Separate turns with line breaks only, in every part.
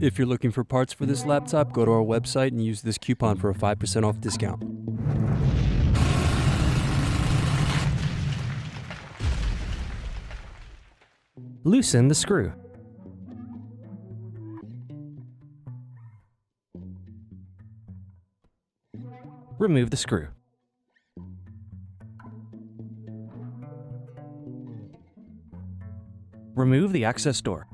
If you're looking for parts for this laptop, go to our website and use this coupon for a 5% off discount.
Loosen the screw. Remove the screw. Remove the access door.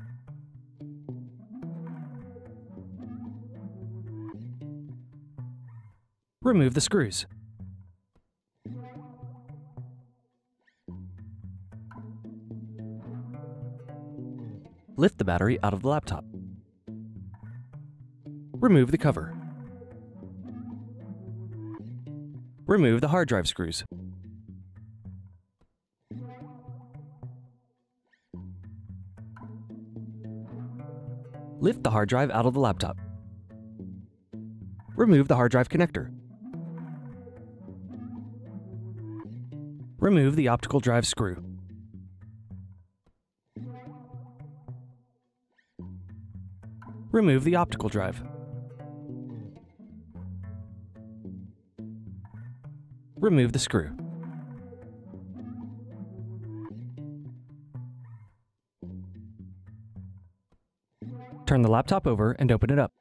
Remove the screws. Lift the battery out of the laptop. Remove the cover. Remove the hard drive screws. Lift the hard drive out of the laptop. Remove the hard drive connector. Remove the optical drive screw. Remove the optical drive. Remove the screw. Turn the laptop over and open it up.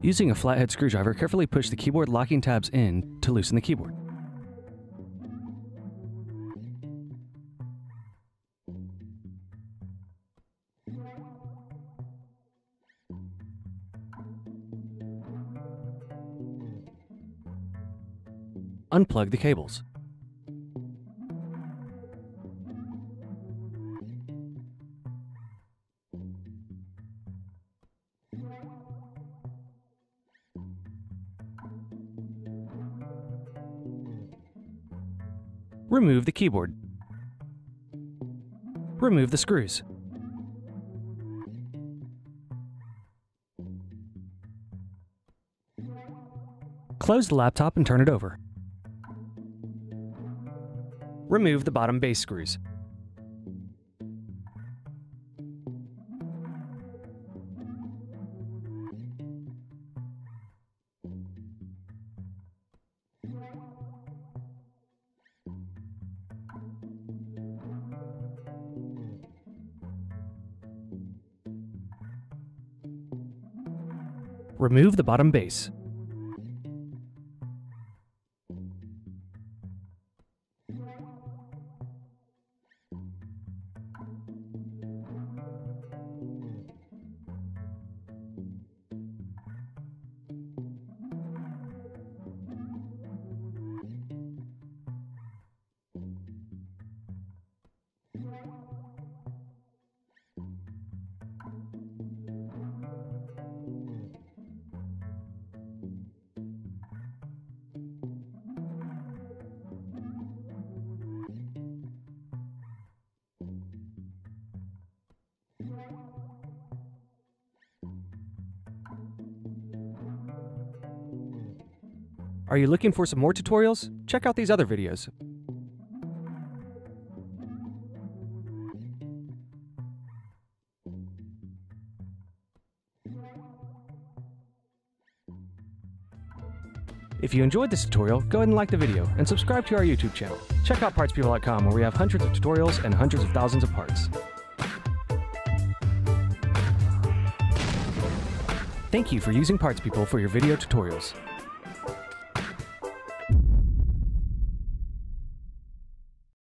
Using a flathead screwdriver, carefully push the keyboard locking tabs in to loosen the keyboard. Unplug the cables. Remove the keyboard. Remove the screws. Close the laptop and turn it over. Remove the bottom base screws. Remove the bottom base. Are you looking for some more tutorials? Check out these other videos. If you enjoyed this tutorial, go ahead and like the video and subscribe to our YouTube channel. Check out partspeople.com where we have hundreds of tutorials and hundreds of thousands of parts. Thank you for using PartsPeople for your video tutorials.